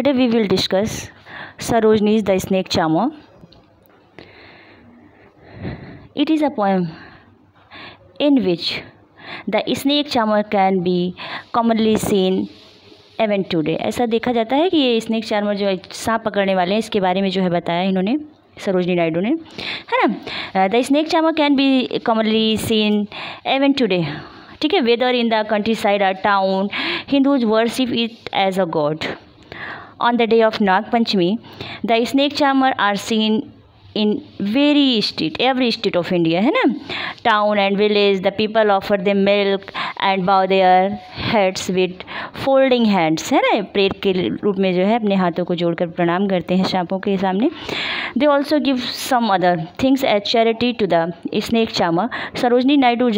Today we will discuss Sarojini's The Snake Charmer. It is a poem in which the snake charmer can be commonly seen even today. ऐसा देखा जाता है कि ये snake charmer जो है, सांप पकड़ने वाले हैं, इसके बारे में जो है बताया इन्होंने सरोजनी नायडू ने। है ना? The snake charmer can be commonly seen even today ठीक है? Whether in the countryside or town Hindus worship it as a god on the day of Nag Panchami, the snake charmer are seen in very state, every state of India, है ना town and village. The people offer them milk and bow their heads with folding hands, है ना prayer के रूप में जो है अपने हाथों को जोड़कर प्रणाम करते हैं सांपों के सामने they also give some other things as charity to the snake charmer Sarojini Naidu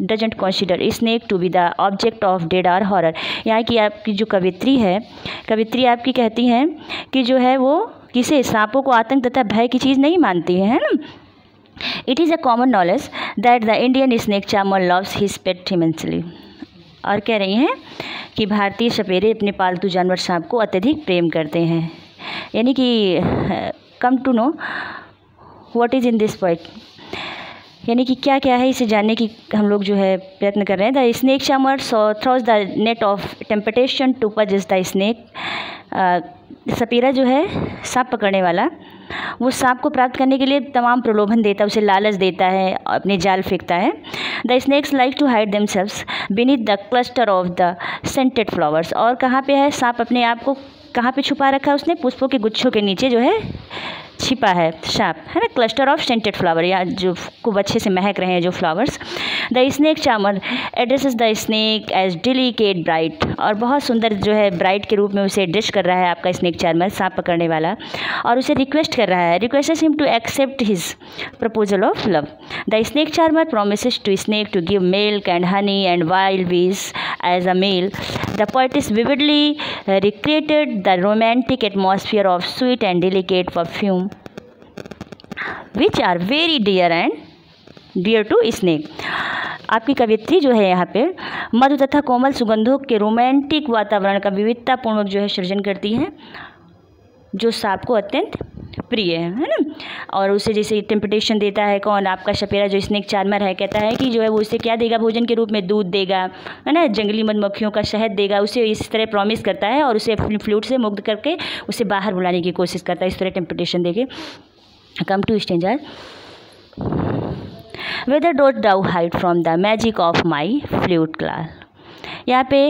doesn't consider snake to be the object of dead or horror यहाँ की आपकी जो कवित्री है, कवित्री आपकी कहती हैं कि जो है वो किसे? सांपों को आतंक तथा भय की चीज़ नहीं मानती है ना? It is a common knowledge that the Indian snake charmer loves his pet immensely और कह रही हैं कि भारतीय सपेरे अपने पालतू जानवर सांप को अत्यधिक प्रेम करते हैं। यानी कि come to know what is in this point यानी कि क्या क्या है, इसे जानने की हम लोग जो है प्रयत्न कर रहे हैं। The snake charmer so throws the net of temptation to possess the snake सपेरा जो है, सांप पकड़ने वाला, वो सांप को प्राप्त करने के लिए तमाम प्रलोभन देता है, उसे लालच देता है, अपने जाल फेंकता है। The snakes like to hide themselves beneath the cluster of the scented flowers और कहाँ पे है, सांप अपने आप को कहाँ पे छुपा रखा है उसने? पुष्पों के गुच्छों के नीचे जो है छिपा है शाप है ना? क्लस्टर ऑफ़ सेंटेड फ्लावर, या जो खूब अच्छे से महक रहे हैं जो flowers the snake charmer addresses the snake as delicate bright और बहुत सुंदर जो है ब्राइट के रूप में उसे एड्रेस कर रहा है आपका स्नैक चार्मर सांप पकड़ने वाला और उसे रिक्वेस्ट कर रहा है। Request him to accept his proposal of love the snake charmer promise to snake to give milk and honey and wild bees as a meal the is vividly uh, recreated the romantic atmosphere of sweet and delicate perfume which are very dear and dear to snake. आपकी कवित्री जो है यहाँ पे, मधु तथा कोमल सुगंधों के romantic वातावरण का विविधतापूर्वक जो है सृजन करती हैं, जो सांप को अत्यंत प्रिय है है ना? और उसे जैसे टेम्पटेशन देता है कौन, आपका सपेरा जो स्नेक चार्मर है, कहता है कि जो है वो उसे क्या देगा? भोजन के रूप में दूध देगा, है ना? जंगली मधुमक्खियों का शहद देगा, उसे इस तरह प्रॉमिस करता है और उसे अपनी फ्लूट से मुक्त करके उसे बाहर बुलाने की कोशिश करता है, इस तरह टेम्पटेशन देके। Come to stanza whether dost thou hide from the magic of my flute class यहाँ पे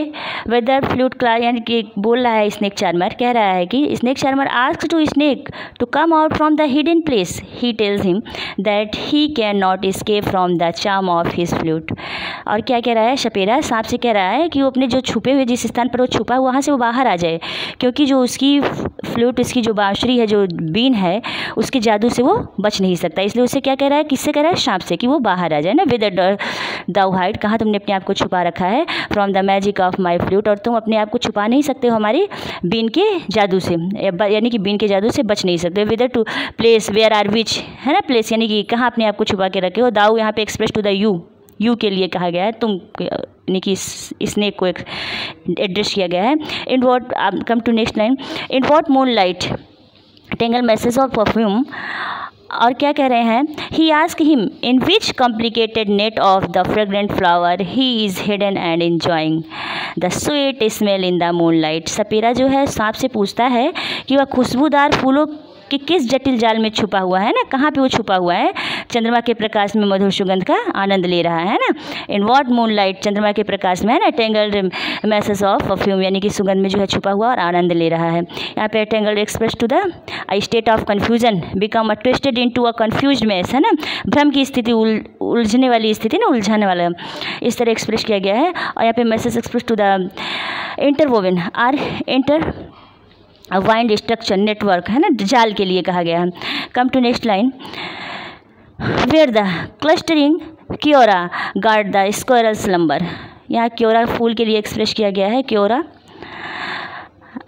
वेदर फ्लूट क्लास यानी कि बोल रहा है स्नेक चार्मर कह रहा है कि snake charmer ask to snake to come out from the hidden place he tells him that he can not escape from the charm of his flute और क्या कह रहा है? शपेरा सांप से कह रहा है कि वो अपने जो छुपे हुए जिस स्थान पर वो छुपा है, वहाँ से वो बाहर आ जाए। क्योंकि जो उसकी फ्लूट इसकी जो बाँसुरी है, जो बीन है, उसके जादू से वो बच नहीं सकता। इसलिए उसे क्या कह रहा है? किससे कह रहा है? सांप से कि वो बाहर आ जाए। ना विद दाउ हाइट कहाँ तुमने अपने आप को छुपा रखा है? From the magic of my flute और तुम अपने आप को छुपा नहीं सकते हो हमारी बीन के जादू से यानी कि बीन के जादू से बच नहीं सकते। Whither to place where or which है ना? प्लेस यानी कि कहाँ अपने आप को छुपा के रखे हो। दाऊ यहाँ पे express to the you you के लिए कहा गया है। तुम, यानी कि स्नेक को एड्रेस किया गया है। In what come to next line in what moon light tangle meshes of perfume और क्या कह रहे हैं? He ask him in which complicated net of the fragrant flower he is hidden and enjoying the sweet smell in the moon light सपेरा जो है, सांप से पूछता है कि वह खुशबूदार फूलों कि किस जटिल जाल में छुपा हुआ है ना? कहाँ पे वो छुपा हुआ है? चंद्रमा के प्रकाश में मधुर सुगंध का आनंद ले रहा है ना? इन वॉट मून चंद्रमा के प्रकाश में है ना टेंगल्ड मैसेज ऑफ़ परफ्यूम यानी कि सुगंध में जो है छुपा हुआ और आनंद ले रहा है। यहाँ पे tangled express to the I state of confusion become a twisted into a confuse mess है ना? भ्रम की स्थिति उलझने वाली स्थिति ना, उलझाने वाला। इस तरह एक्सप्रेस किया गया है। और यहाँ पे message express to the interwoven or inter wind structure network है ना? जाल के लिए कहा गया है। Come to next line where the clustering kewra guard the squirrel slumber यहाँ क्योरा फूल के लिए एक्सप्रेस किया गया है क्योरा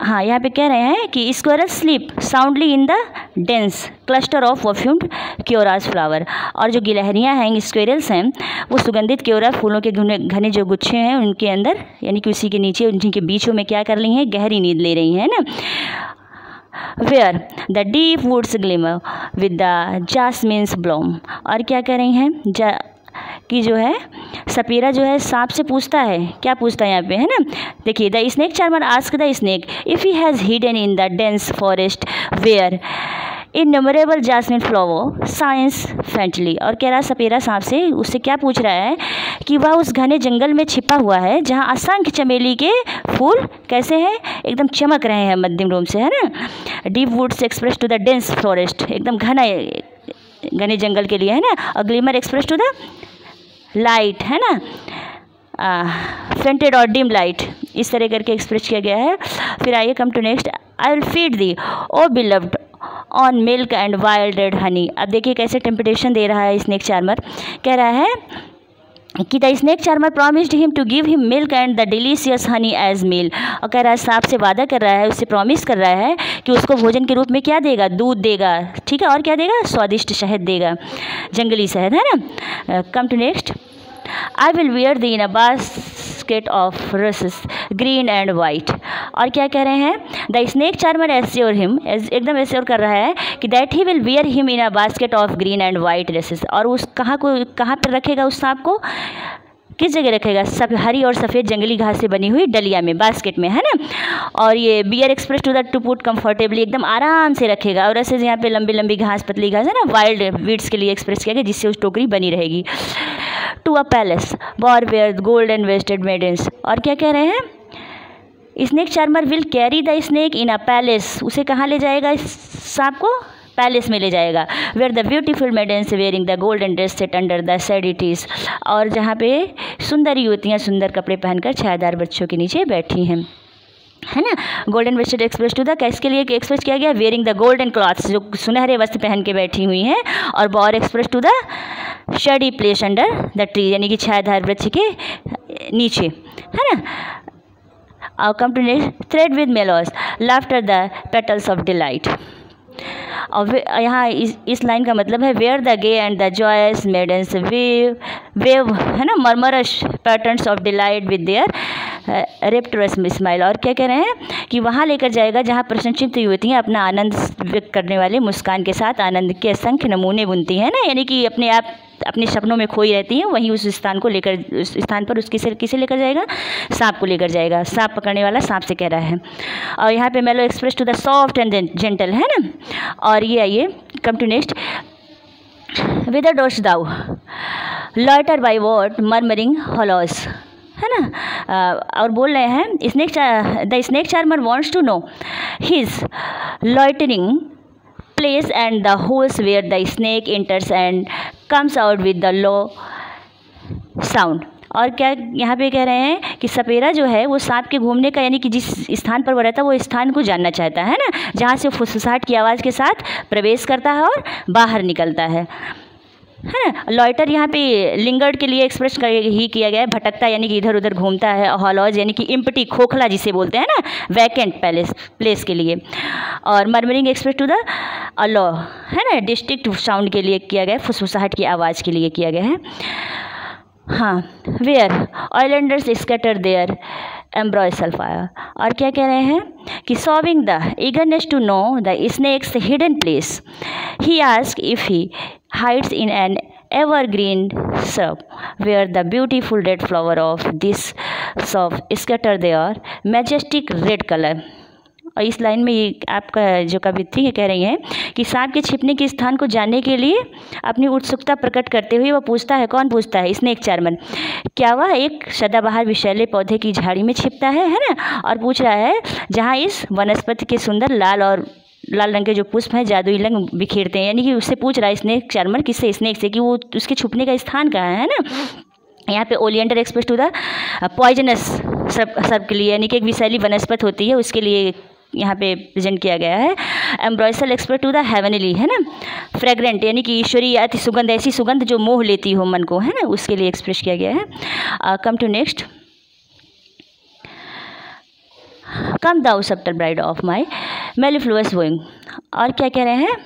हाँ यहाँ पे कह रहे हैं कि squirrel sleep soundly in the dense cluster of perfumed keoras flower और जो गिलहरियाँ हैं स्क्वेरल्स हैं, वो सुगंधित क्योरा फूलों के घने जो गुच्छे हैं, उनके अंदर, यानी कि उसी के नीचे, उनके बीचों में क्या कर रही हैं, गहरी नींद ले रही हैं ना? Where the deep woods glimmer with the jasmines bloom और क्या कह रही हैं? जा, कि जो है, सपीरा जो है सांप से पूछता है। क्या पूछता है यहाँ पे, है ना? देखिए the snake charmer ask the snake if he has hidden in the dense forest where innumerable jasmine flower shines faintly और कह रहा सपेरा सांप से, उससे क्या पूछ रहा है कि वह उस घने जंगल में छिपा हुआ है, जहाँ असंख्य चमेली के फूल कैसे हैं? एकदम चमक रहे हैं मध्यम रूम से, है ना? Deep woods express to the dense forest एकदम घना घने जंगल के लिए, है ना? और glimmer express to the light है ना? फेंटेड और डिम लाइट इस तरह करके एक्सप्रेस किया गया है। फिर आइए come to next I will feed thee O beloved on milk and wild red honey अब देखिए कैसे टेम्पटेशन दे रहा है स्नेक चार्मर कह रहा है कि the snake charmer promised him to give him milk and the delicious honey as meal और कह रहा है सांप से वादा कर रहा है, उससे प्रॉमिस कर रहा है कि उसको भोजन के रूप में क्या देगा? दूध देगा। ठीक है, और क्या देगा? स्वादिष्ट शहद देगा। जंगली शहद, है ना? Come to next I will bear thee in a basket of rushes green and white और क्या कह रहे हैं? The snake charmer assure him एकदम एस्योर कर रहा है कि that he will bear him in a basket of green and white rushes और उस कहाँ को, कहाँ पर रखेगा उस सांप को? किस जगह रखेगा? सब हरी और सफ़ेद जंगली घास से बनी हुई डलिया में बास्केट में, है ना? और ये bear express to the to put comfortably एकदम आराम से रखेगा। और ऐसे यहाँ पे लंबी लंबी घास, पतली घास, है ना? वाइल्ड वीड्स के लिए एक्सप्रेस किया गया, जिससे उस टोकरी बनी रहेगी। To a palace bower where gold and vested maidens और क्या कह रहे हैं? Snake charmer will carry the snake in a palace उसे कहाँ ले जाएगा? इस सांप को पैलेस में ले जाएगा where the beautiful maidens wearing the golden dress sat under the shade सेडिटीज और जहाँ पे सुंदर युवतियाँ सुंदर कपड़े पहनकर छायादार बच्चों के नीचे बैठी हैं। है ना? Golden vested express to the case के लिए एक्सप्रेस किया गया। वेयरिंग द गोल्डन क्लॉथ्स जो सुनहरे वस्त्र पहन के बैठी हुई हैं। और bower express to the shady place under the tree यानी कि छायाधार वृक्ष के नीचे। है ना? और thread with next thread the petals of delight और यहाँ इस इस लाइन का मतलब है where the gay and the joyous maidens weave weave है ना murmurous patterns of delight with their rapturous smile और क्या कह रहे हैं? कि वहाँ लेकर जाएगा जहाँ प्रशंसित युवतियाँ अपना आनंद व्यक्त करने वाले मुस्कान के साथ। आनंद के असंख्य नमूने बुनती हैं ना? यानी कि अपने आप, अपने सपनों में खोई रहती हैं, वहीं उस स्थान को लेकर, उस स्थान पर उसकी सिर किसे लेकर जाएगा? सांप को लेकर जाएगा। सांप पकड़ने वाला सांप से कह रहा है। और यहाँ पे mellow express to the soft and gentle है ना? और ये आइए come to next with dost thou loiter by what murmuring hollows है ना? और बोल रहे हैं snake the snake charmer wants to know his loitering place and the holes where the snake enters and comes out with the low sound. और क्या यहाँ पे कह रहे हैं कि सपेरा जो है, वो सांप के घूमने का यानी कि जिस स्थान पर वो रहता है, वो स्थान को जानना चाहता है ना? जहाँ से फुसफुसाहट की आवाज़ के साथ प्रवेश करता है और बाहर निकलता है। है ना? लॉयटर यहाँ पे लिंगर्ड के लिए एक्सप्रेस ही किया गया है। भटकता यानी कि इधर उधर घूमता है। हॉलॉज यानी कि इम्पटी खोखला जिसे बोलते हैं ना, वैकेंट पैलेस प्लेस के लिए। और murmuring express to the hollow है ना? डिस्ट्रिक्ट साउंड के लिए किया गया फुसफुसाहट की आवाज़ के लिए किया गया है। हाँ where oleanders scatter their ambrosial fire और क्या कह रहे हैं? कि showing the eagerness to know the snakes hidden place he ask if he hides in an evergreen shrub where the beautiful red flower of this shrub they their majestic red colour और इस line में ये आपका जो कवित्री कह रही हैं कि सांप के छिपने के स्थान को जानने के लिए अपनी उत्सुकता प्रकट करते हुए वह पूछता है, कौन पूछता है? स्नेक चार्मन क्या वह एक सदाबहार विषैले पौधे की झाड़ी में छिपता है है ना? और पूछ रहा है, जहाँ इस वनस्पति के सुंदर लाल और लाल रंग के जो पुष्प हैं, जादुई रंग बिखेरते हैं, यानी कि उससे पूछ रहा है स्नेक चार्मर किससे? स्नेक से कि वो उसके छुपने का स्थान कहाँ है ना? यहाँ पे oleander express to the poisonous shrub shrub के लिए, यानी कि एक विषैली वनस्पत होती है, उसके लिए यहाँ पे प्रेजेंट किया गया है। Ambrosial express to the heavenly है ना? फ्रेग्रेंट यानी कि ईश्वरी अति सुगंध, ऐसी सुगंध जो मोह लेती हो मन को, है ना? उसके लिए एक्सप्रेस किया गया है। Come to next come thou sceptred bride of my mellifluous wooing और क्या कह रहे हैं?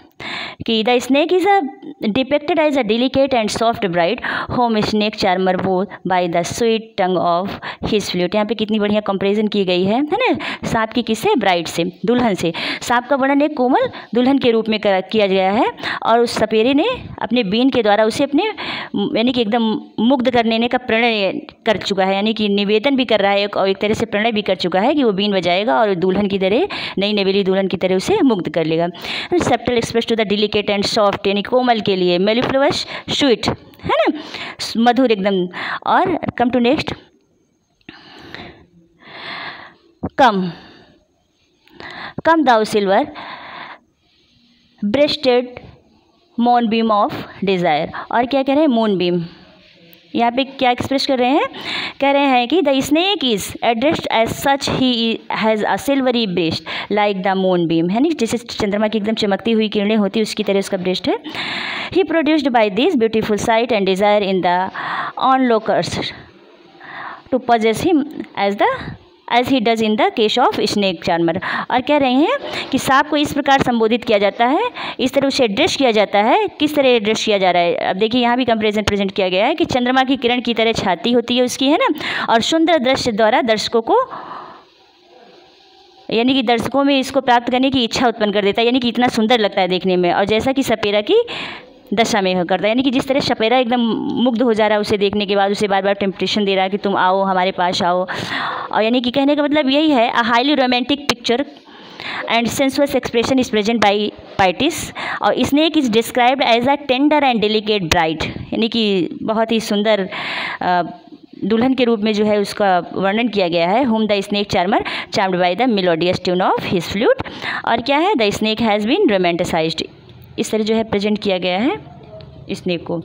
कि the snake is a depicted as a delicate and soft bride whom snake charmer woo by the sweet tongue of his flute यहाँ पे कितनी बढ़िया कंपेरिजन की गई है है ना? सांप की किससे ब्राइड से दुल्हन से। सांप का वर्णन एक कोमल दुल्हन के रूप में कर, किया गया है और उस सपेरे ने अपने बीन के द्वारा उसे अपने यानी कि एकदम मुग्ध करने का प्रणय कर चुका है यानी कि निवेदन भी कर रहा है और एक तरह से प्रणय भी कर चुका है कि वो बीन बजाएगा और दुल्हन की तरह नई नवेली दुल्हन की तरह उसे मुग्ध कर लेगा। Sceptred express to the delicate and soft यानी कोमल के लिए मेलिफ्लवस स्वीट है ना? मधुर एकदम। और come to next come come thou silver breasted moonbeam of desire और क्या कह रहे हैं? मून बीम यहाँ पे क्या एक्सप्रेस कर रहे हैं? कह रहे हैं कि the snake is addressed as such he has a silvery breast like the moon beam है नी? जैसे चंद्रमा की एकदम चमकती हुई किरणें होती उसकी तरह उसका ब्रेस्ट है। He produced by this beautiful sight and desire in the onlookers to possess him as the as he does in the case of snake charmer और कह रहे हैं कि सांप को इस प्रकार संबोधित किया जाता है, इस तरह उसे एड्रेस किया जाता है। किस तरह एड्रेस किया जा रहा है? अब देखिए, यहाँ भी कंपेरिजन प्रेजेंट किया गया है कि चंद्रमा की किरण की तरह छाती होती है उसकी, है ना? और सुंदर दृश्य द्वारा दर्शकों को, यानी कि दर्शकों में इसको प्राप्त करने की इच्छा उत्पन्न कर देता है, यानी कि इतना सुंदर लगता है देखने में। और जैसा कि सपेरा की दशा में करता है यानी कि जिस तरह सपेरा एकदम मुग्ध हो जा रहा है उसे देखने के बाद, उसे बार बार टेम्पटेशन दे रहा है कि तुम आओ, हमारे पास आओ। और यानी कि कहने का मतलब यही है a highly romantic picture and sensuous expression is present by poetess और snake is described as a tender and delicate bride यानी कि बहुत ही सुंदर दुल्हन के रूप में जो है उसका वर्णन किया गया है whom the snake charmer charmed by the melodious tune of his flute और क्या है? The snake has been romanticised इस तरह जो है प्रेजेंट किया गया है स्नेक को।